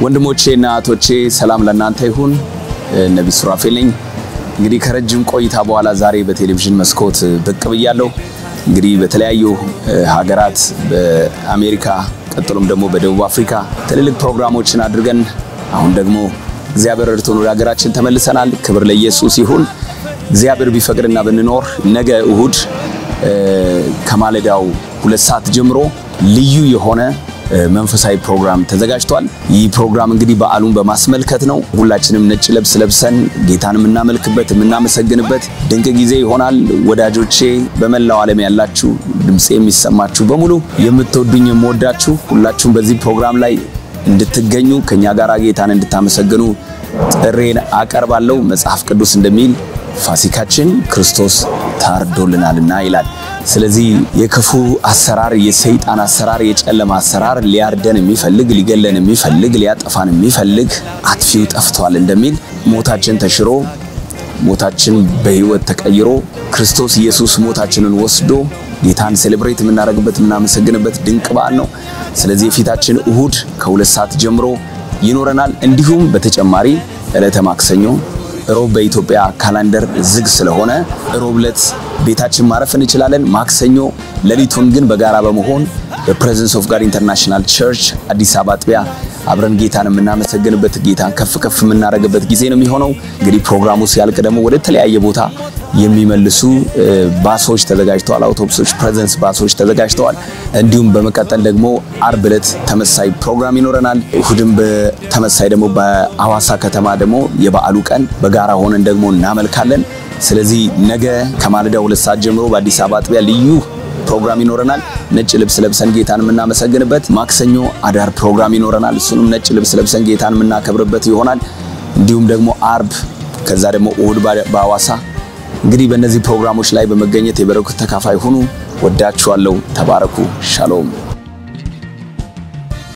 ወንድሞቼ እና እህቶቼ ሰላም ለእናንተ ይሁን። ነቢይ ሱራፌል ነኝ። እንግዲህ ከረጅም ቆይታ በኋላ ዛሬ በቴሌቪዥን መስኮት ብቅ ብያለሁ። እንግዲህ በተለያዩ ሀገራት በአሜሪካ ቀጥሎም ደግሞ በደቡብ አፍሪካ ትልልቅ ፕሮግራሞችን አድርገን አሁን ደግሞ እግዚአብሔር ረድቶን ወደ ሀገራችን ተመልሰናል። ክብር ለኢየሱስ ይሁን። እግዚአብሔር ቢፈቅድና ብንኖር ነገ እሁድ ከማለዳው ሁለት ሰዓት ጀምሮ ልዩ የሆነ መንፈሳዊ ፕሮግራም ተዘጋጅቷል። ይህ ፕሮግራም እንግዲህ በዓሉን በማስመልከት ነው። ሁላችንም ነጭ ልብስ ለብሰን ጌታን የምናመልክበት የምናመሰግንበት ድንቅ ጊዜ ይሆናል። ወዳጆቼ፣ በመላው ዓለም ያላችሁ ድምፄ የሚሰማችሁ በሙሉ የምትወዱኝ የምወዳችሁ ሁላችሁም በዚህ ፕሮግራም ላይ እንድትገኙ ከኛ ጋር ጌታን እንድታመሰግኑ ጥሬን አቀርባለሁ። መጽሐፍ ቅዱስ እንደሚል ፋሲካችን ክርስቶስ ታርዶልናልና ይላል። ስለዚህ የክፉ አሰራር፣ የሰይጣን አሰራር፣ የጨለማ አሰራር ሊያርደን የሚፈልግ ሊገለን የሚፈልግ ሊያጠፋን የሚፈልግ አጥፊው ጠፍቷል እንደሚል ሞታችን ተሽሮ ሞታችን በሕይወት ተቀይሮ ክርስቶስ ኢየሱስ ሞታችንን ወስዶ ጌታን ሴሌብሬት የምናደርግበት የምናመሰግንበት ድንቅ በዓል ነው። ስለዚህ የፊታችን እሁድ ከሁለት ሰዓት ጀምሮ ይኖረናል። እንዲሁም በተጨማሪ ዕለተ ማክሰኞ ሮብ በኢትዮጵያ calendar ዝግ ስለሆነ ሮብ ዕለት ቤታችን ማረፍ እንችላለን። ማክሰኞ ሌሊቱን ግን በጋራ በመሆን በ Presence of God International Church አዲስ አበባ አጥቢያ አብረን ጌታን የምናመሰግንበት ጌታን ከፍ ከፍ የምናደርግበት ጊዜ ነው የሚሆነው። እንግዲህ ፕሮግራሙ ሲያልቅ ደግሞ ወደ ተለያየ ቦታ የሚመልሱ ባሶች ተዘጋጅተዋል። አውቶቡሶች፣ Presence ባሶች ተዘጋጅተዋል። እንዲሁም በመቀጠል ደግሞ አርብ ዕለት ተመሳሳይ ፕሮግራም ይኖረናል። እሁድም በተመሳሳይ ደግሞ በአዋሳ ከተማ ደግሞ የበዓሉ ቀን በጋራ ሆነን ደግሞ እናመልካለን። ስለዚህ ነገ ከማለዳ ሁለት ሰዓት ጀምሮ በአዲስ አበባ አጥቢያ ልዩ ፕሮግራም ይኖረናል። ነጭ ልብስ ለብሰን ጌታን የምናመሰግንበት። ማክሰኞ አዳር ፕሮግራም ይኖረናል። እሱንም ነጭ ልብስ ለብሰን ጌታን የምናከብርበት ይሆናል። እንዲሁም ደግሞ አርብ ከዛ ደግሞ እሁድ በአዋሳ እንግዲህ በእነዚህ ፕሮግራሞች ላይ በመገኘት የበረከት ተካፋይ ሁኑ። ወዳችኋለሁ። ተባረኩ። ሻሎም